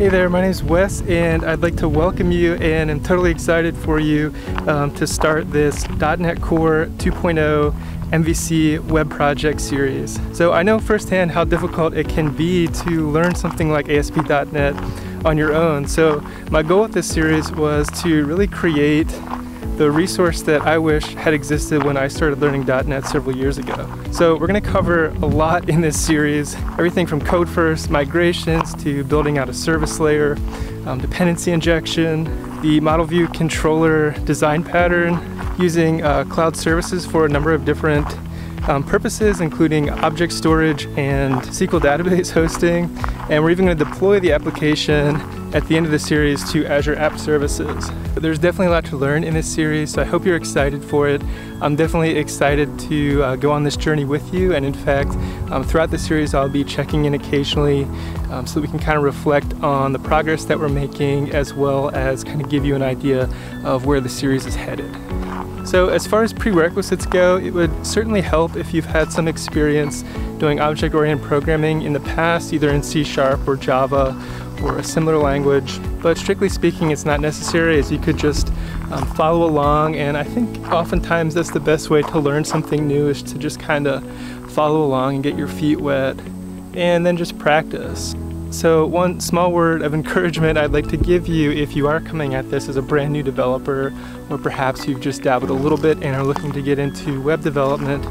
Hey there, my name is Wes, and I'd like to welcome you, and I'm totally excited for you um, to start this .NET Core 2.0 MVC web project series. So I know firsthand how difficult it can be to learn something like ASP.NET on your own. So my goal with this series was to really create the resource that I wish had existed when I started learning .NET several years ago. So we're going to cover a lot in this series, everything from code first, migrations, to building out a service layer, um, dependency injection, the model view controller design pattern, using uh, cloud services for a number of different um, purposes, including object storage and SQL database hosting. And we're even going to deploy the application at the end of the series to Azure App Services. There's definitely a lot to learn in this series, so I hope you're excited for it. I'm definitely excited to uh, go on this journey with you, and in fact, um, throughout the series, I'll be checking in occasionally um, so that we can kind of reflect on the progress that we're making as well as kind of give you an idea of where the series is headed. So as far as prerequisites go, it would certainly help if you've had some experience doing object-oriented programming in the past, either in C Sharp or Java or a similar language. But strictly speaking, it's not necessary as you could just um, follow along. And I think oftentimes that's the best way to learn something new is to just kind of follow along and get your feet wet and then just practice. So one small word of encouragement I'd like to give you if you are coming at this as a brand new developer or perhaps you've just dabbled a little bit and are looking to get into web development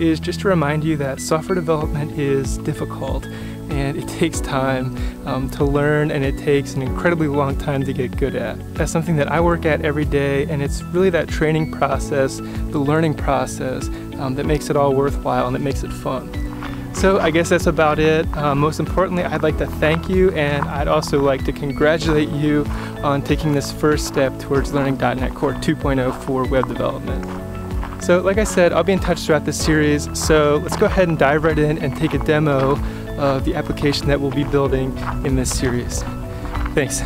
is just to remind you that software development is difficult and it takes time um, to learn and it takes an incredibly long time to get good at. That's something that I work at every day and it's really that training process, the learning process um, that makes it all worthwhile and that makes it fun. So I guess that's about it. Uh, most importantly, I'd like to thank you and I'd also like to congratulate you on taking this first step towards learning .NET Core 2.0 for web development. So like I said, I'll be in touch throughout this series, so let's go ahead and dive right in and take a demo of the application that we'll be building in this series. Thanks.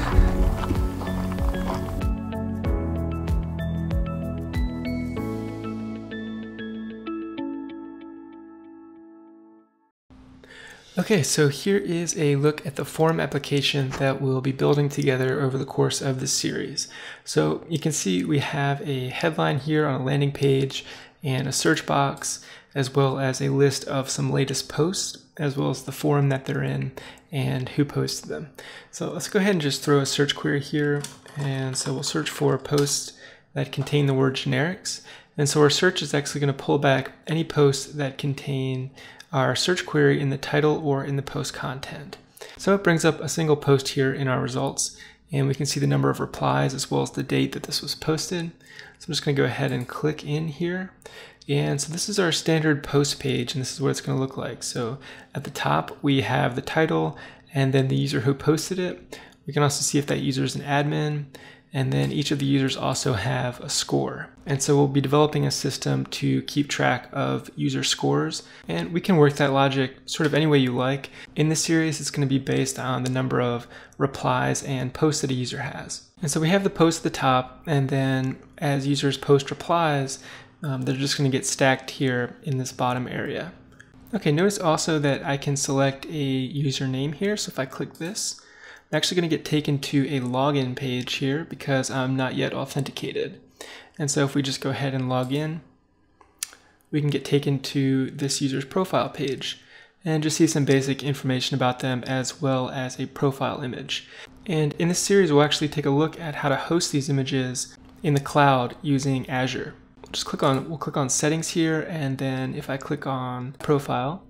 Okay, so here is a look at the form application that we'll be building together over the course of this series. So you can see we have a headline here on a landing page and a search box, as well as a list of some latest posts, as well as the forum that they're in and who posted them. So let's go ahead and just throw a search query here. And so we'll search for posts that contain the word generics. And so our search is actually going to pull back any posts that contain our search query in the title or in the post content. So it brings up a single post here in our results and we can see the number of replies as well as the date that this was posted. So I'm just going to go ahead and click in here. And so this is our standard post page and this is what it's going to look like. So at the top we have the title and then the user who posted it. We can also see if that user is an admin and then each of the users also have a score. And so we'll be developing a system to keep track of user scores, and we can work that logic sort of any way you like. In this series, it's going to be based on the number of replies and posts that a user has. And so we have the post at the top, and then as users post replies, um, they're just going to get stacked here in this bottom area. Okay, notice also that I can select a username here. So if I click this, I'm actually going to get taken to a login page here because I'm not yet authenticated. And so if we just go ahead and log in, we can get taken to this user's profile page and just see some basic information about them as well as a profile image. And in this series, we'll actually take a look at how to host these images in the cloud using Azure. Just click on, we'll click on settings here, and then if I click on profile,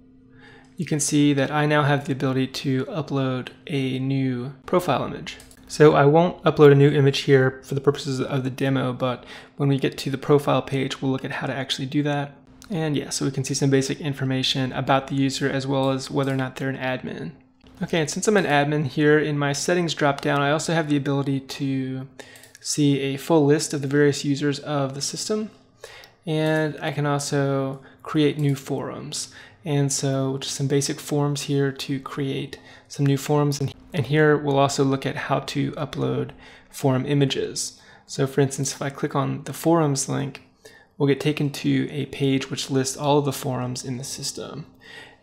you can see that I now have the ability to upload a new profile image. So I won't upload a new image here for the purposes of the demo, but when we get to the profile page, we'll look at how to actually do that. And yeah, so we can see some basic information about the user as well as whether or not they're an admin. Okay, and since I'm an admin here in my settings drop down, I also have the ability to see a full list of the various users of the system. And I can also create new forums. And so just some basic forms here to create some new forms. And, and here we'll also look at how to upload forum images. So for instance, if I click on the forums link, we'll get taken to a page which lists all of the forums in the system.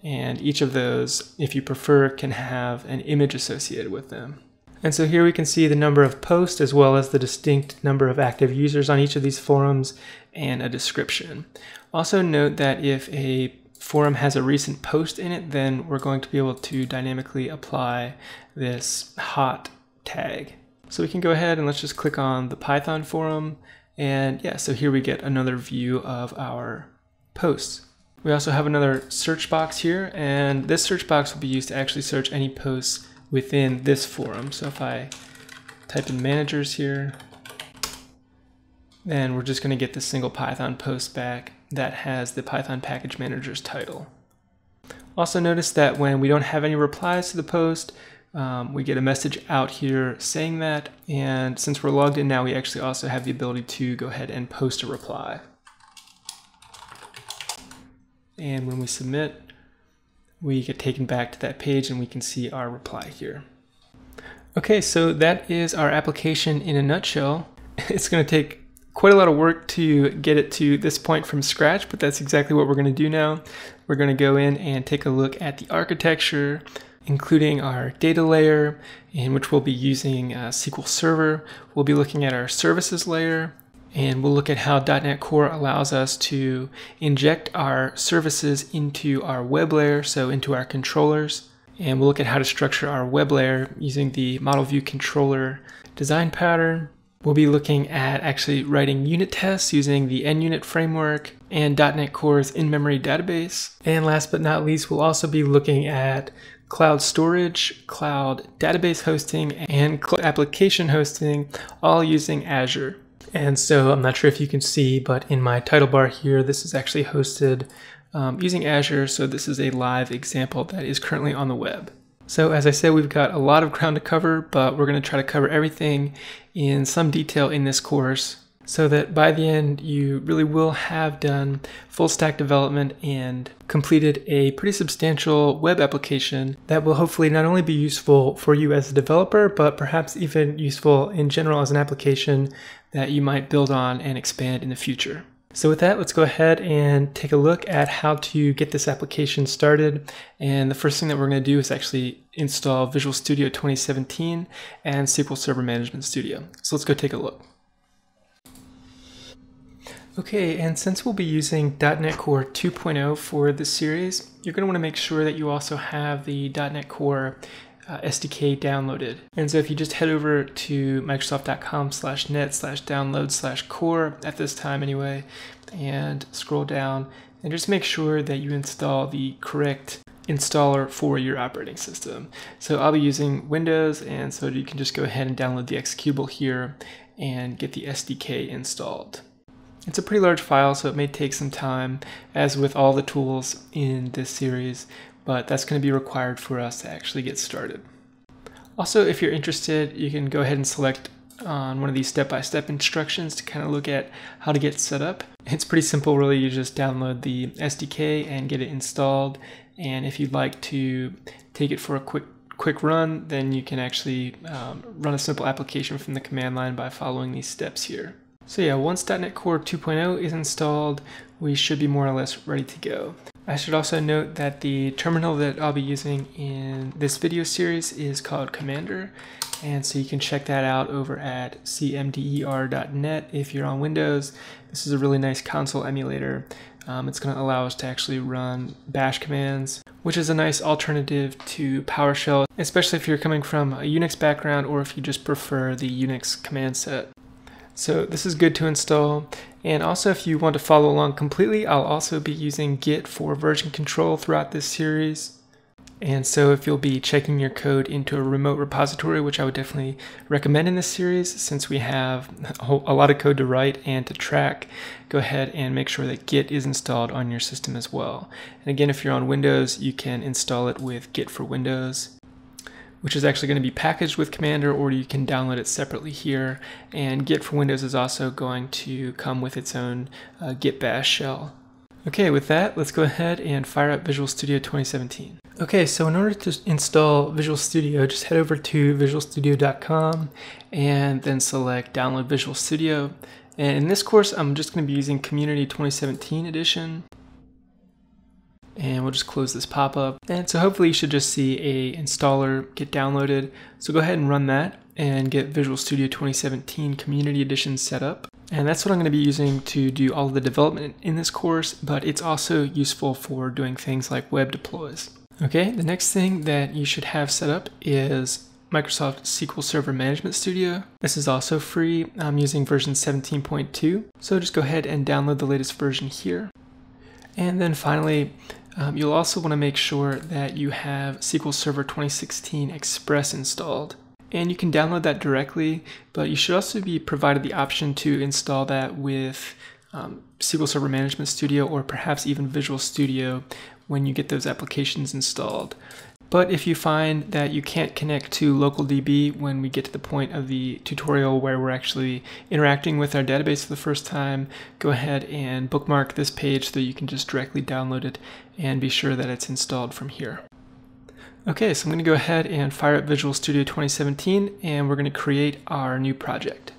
And each of those, if you prefer, can have an image associated with them. And so here we can see the number of posts as well as the distinct number of active users on each of these forums and a description. Also note that if a forum has a recent post in it, then we're going to be able to dynamically apply this hot tag. So we can go ahead and let's just click on the Python forum. And yeah, so here we get another view of our posts. We also have another search box here, and this search box will be used to actually search any posts within this forum. So if I type in managers here, then we're just going to get the single Python post back that has the Python package manager's title. Also notice that when we don't have any replies to the post, um, we get a message out here saying that, and since we're logged in now, we actually also have the ability to go ahead and post a reply. And when we submit, we get taken back to that page and we can see our reply here. Okay, so that is our application in a nutshell. It's going to take quite a lot of work to get it to this point from scratch, but that's exactly what we're going to do now. We're going to go in and take a look at the architecture, including our data layer, in which we'll be using uh, SQL Server. We'll be looking at our services layer, and we'll look at how .NET Core allows us to inject our services into our web layer, so into our controllers. And we'll look at how to structure our web layer using the model view controller design pattern. We'll be looking at actually writing unit tests using the NUnit framework and .NET Core's in-memory database. And last but not least, we'll also be looking at cloud storage, cloud database hosting, and application hosting, all using Azure. And so I'm not sure if you can see, but in my title bar here, this is actually hosted um, using Azure. So this is a live example that is currently on the web. So as I said, we've got a lot of ground to cover, but we're going to try to cover everything in some detail in this course so that by the end you really will have done full stack development and completed a pretty substantial web application that will hopefully not only be useful for you as a developer, but perhaps even useful in general as an application that you might build on and expand in the future. So with that, let's go ahead and take a look at how to get this application started. And the first thing that we're going to do is actually install Visual Studio 2017 and SQL Server Management Studio. So let's go take a look. Okay, and since we'll be using .NET Core 2.0 for this series, you're going to want to make sure that you also have the .NET Core uh, SDK downloaded. And so if you just head over to microsoft.com slash net slash download slash core at this time anyway, and scroll down and just make sure that you install the correct installer for your operating system. So I'll be using Windows and so you can just go ahead and download the executable here and get the SDK installed. It's a pretty large file, so it may take some time, as with all the tools in this series, but that's going to be required for us to actually get started. Also, if you're interested, you can go ahead and select on one of these step-by-step -step instructions to kind of look at how to get set up. It's pretty simple, really. You just download the SDK and get it installed. And if you'd like to take it for a quick quick run, then you can actually um, run a simple application from the command line by following these steps here. So yeah, once .NET Core 2.0 is installed, we should be more or less ready to go. I should also note that the terminal that I'll be using in this video series is called Commander, and so you can check that out over at cmder.net if you're on Windows. This is a really nice console emulator. Um, it's going to allow us to actually run bash commands, which is a nice alternative to PowerShell, especially if you're coming from a Unix background or if you just prefer the Unix command set. So this is good to install. And also if you want to follow along completely, I'll also be using Git for version control throughout this series. And so if you'll be checking your code into a remote repository, which I would definitely recommend in this series, since we have a lot of code to write and to track, go ahead and make sure that Git is installed on your system as well. And again, if you're on Windows, you can install it with Git for Windows which is actually going to be packaged with Commander, or you can download it separately here. And Git for Windows is also going to come with its own uh, Git bash shell. Okay, with that, let's go ahead and fire up Visual Studio 2017. Okay, so in order to install Visual Studio, just head over to visualstudio.com and then select Download Visual Studio. And in this course, I'm just going to be using Community 2017 edition. And we'll just close this pop-up. And so hopefully you should just see a installer get downloaded. So go ahead and run that and get Visual Studio 2017 Community Edition set up. And that's what I'm going to be using to do all the development in this course, but it's also useful for doing things like web deploys. Okay, the next thing that you should have set up is Microsoft SQL Server Management Studio. This is also free. I'm using version 17.2. So just go ahead and download the latest version here. And then finally, um, you'll also want to make sure that you have SQL Server 2016 Express installed. And you can download that directly, but you should also be provided the option to install that with um, SQL Server Management Studio or perhaps even Visual Studio when you get those applications installed. But if you find that you can't connect to LocalDB when we get to the point of the tutorial where we're actually interacting with our database for the first time, go ahead and bookmark this page so you can just directly download it and be sure that it's installed from here. Okay, so I'm going to go ahead and fire up Visual Studio 2017 and we're going to create our new project.